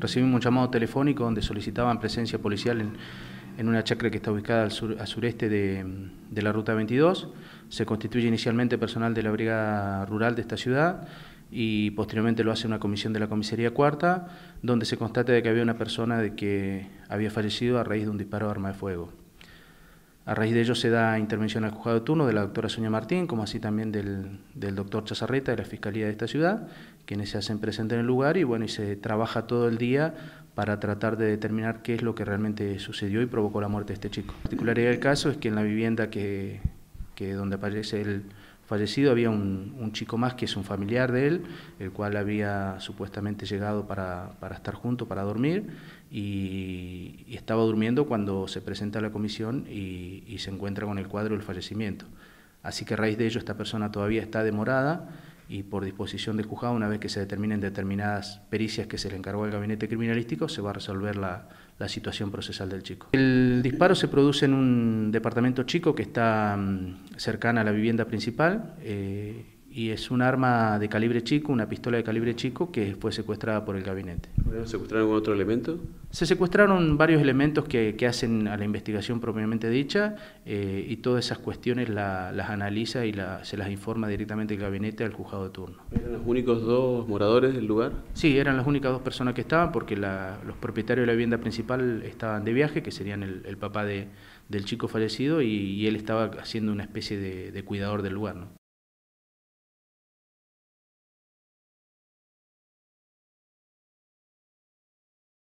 Recibimos un llamado telefónico donde solicitaban presencia policial en, una chacra que está ubicada al, sureste de, de, la Ruta 22. Se constituye inicialmente personal de la Brigada Rural de esta ciudad y posteriormente lo hace una comisión de la Comisaría Cuarta, donde se constata de que había una persona de que había fallecido a raíz de un disparo de arma de fuego. A raíz de ello se da intervención al juzgado de turno de la doctora Sonia Martín, como así también del, del doctor Chazarreta de la Fiscalía de esta ciudad, quienes se hacen presentes en el lugar y bueno, y se trabaja todo el día para tratar de determinar qué es lo que realmente sucedió y provocó la muerte de este chico. La particularidad del caso es que en la vivienda que, que donde aparece el fallecido había un, chico más que es un familiar de él, el cual había supuestamente llegado para, estar junto, para dormir, y, estaba durmiendo cuando se presenta a la comisión y, y, se encuentra con el cuadro del fallecimiento. Así que a raíz de ello esta persona todavía está demorada y por disposición del juzgado, una vez que se determinen determinadas pericias que se le encargó al gabinete criminalístico, se va a resolver la, situación procesal del chico. El disparo se produce en un departamento chico que está mm, cercana a la vivienda principal. Eh, y es un arma de calibre chico, una pistola de calibre chico que fue secuestrada por el gabinete. ¿Secuestraron algún otro elemento? Se secuestraron varios elementos que, hacen a la investigación propiamente dicha eh, y todas esas cuestiones las analiza y se las informa directamente el gabinete al juzgado de turno. ¿Eran los únicos dos moradores del lugar? Sí, eran las únicas dos personas que estaban porque los propietarios de la vivienda principal estaban de viaje, que serían el, papá del chico fallecido y, él estaba haciendo una especie de, de cuidador del lugar. ¿no?